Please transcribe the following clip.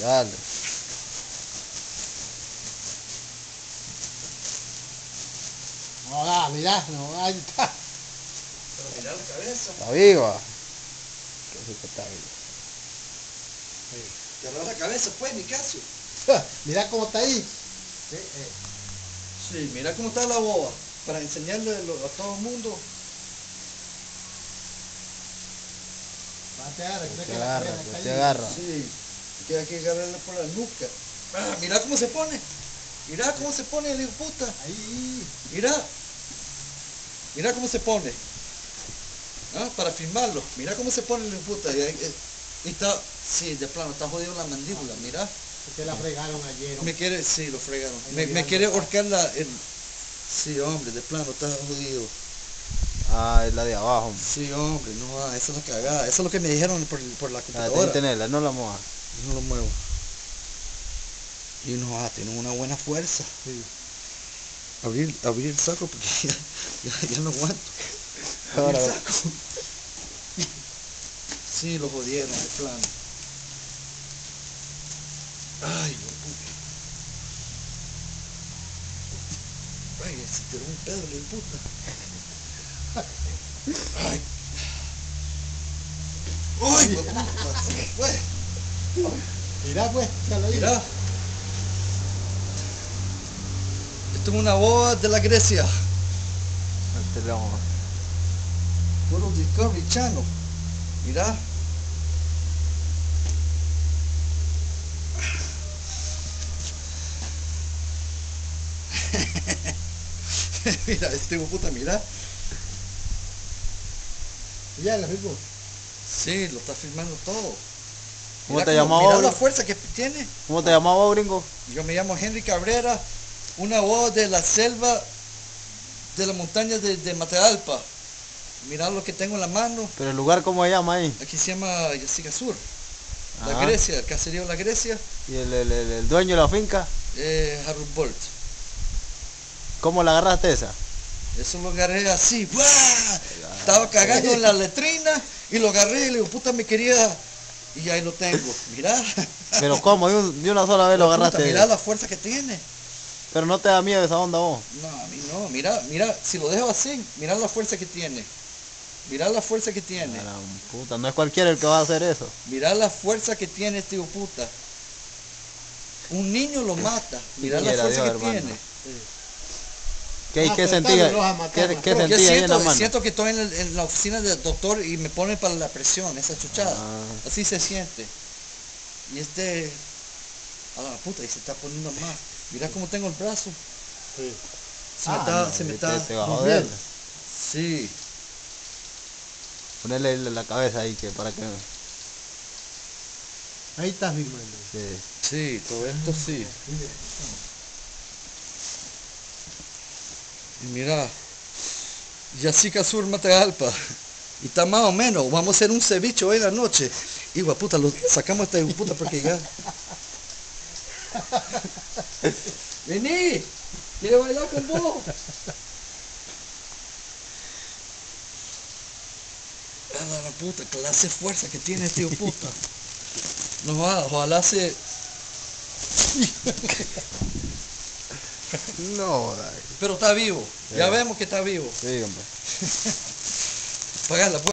Dale. No, ah, mirá, no, ahí está. Pero mira la cabeza. Está viva. Qué rico está viva. Te la cabeza, pues, mi caso. Mirá cómo está ahí. Sí, eh. Sí, mira cómo está la boba. Para enseñarle a todo el mundo. Va a pegar, Te creo que la agarra, te agarra. Sí. Que hay que agarrarle por la nuca. Ah, mira cómo se pone. Mira cómo se pone el hijo de puta. Ahí. Mira. Mira cómo se pone. Ah, Para filmarlo. Mira cómo se pone el hijo de puta. Y, eh, y está, sí, de plano, está jodido la mandíbula, mira. Porque la fregaron ayer. Me quiere, sí, lo fregaron. Me, le me quiere la- ahorcar la, el... Sí, hombre, de plano, está jodido. Ah, es la de abajo. Sí, hombre, no, ah, esa es la cagada. Eso es lo que me dijeron por, por la Ah, tenés que computadora. tenerla, no la muevas. No lo muevo. Y no, ah, tiene una buena fuerza. Sí. Abrir, abrir el saco porque ya, ya, ya no aguanto. Ahora, Abrir el saco. Sí, lo jodieron, de plano. Ay, pude. Ay, se tiró un pedo, le puta. Ay. Ay, puta, se me fue. Mirá pues, ya lo Mira. Esto es una boda de la Grecia. Este le vamos a- Puro Discovery Channel. Mira. mira, este puta, mira. Ya lo mismo. Sí, lo está filmando todo. ¿Cómo te Mira la fuerza que tiene. ¿Cómo te llamabas, gringo? Yo me llamo Henry Cabrera, una voz de la selva de la montaña de, de Matealpa. Lo que tengo en la mano. Pero el lugar, ¿cómo se llama ahí? Aquí se llama Yaciga Sur. La Ajá. Grecia, el caserío la Grecia, ¿Y el, el- el- el dueño de la finca? eh, Harold Bolt. ¿Cómo la agarraste esa? Eso lo agarré así. ¡buah! Estaba cagando en la letrina y lo agarré y le digo, puta, me quería. Y ahí lo tengo. Mirá. Pero ¿cómo? De, un- de una sola vez lo Puta, agarraste. Mirá la fuerza que tiene. Pero no te da miedo esa onda vos. No, a mí no. Mira, mira, si lo dejo así, mira la fuerza que tiene. Mira la fuerza que tiene. Puta, no es cualquiera el que va a hacer eso. Mira la fuerza que tiene este puta. Un niño lo mata. Mira la fuerza Dios, que hermano. tiene. ¿Qué, qué sentía? ¿Qué, sentía ahí en la siento, mano? siento que estoy en, el- en la oficina del doctor y me pone para la presión, esa chuchada. Ah. Así se siente. Y este. A la puta, y se está poniendo más. Mira cómo tengo el brazo. Sí. Se me Ah, está. no, se me te- está. te. Sí. Ponerle la cabeza ahí que para que... Ahí estás filmando. Sí. Sí, todo esto sí. Y mira. Yacica Sur Matealpa. Y está más o menos. Vamos a hacer un ceviche hoy en la noche. Igual puta, lo sacamos a esta puta porque ya. Vení. Quiero bailar con vos. La puta, clase de fuerza que tiene este puta. No, joda, ojalá se. No. Pero está vivo. Ya vemos que está vivo. Sí, hombre. Pagar la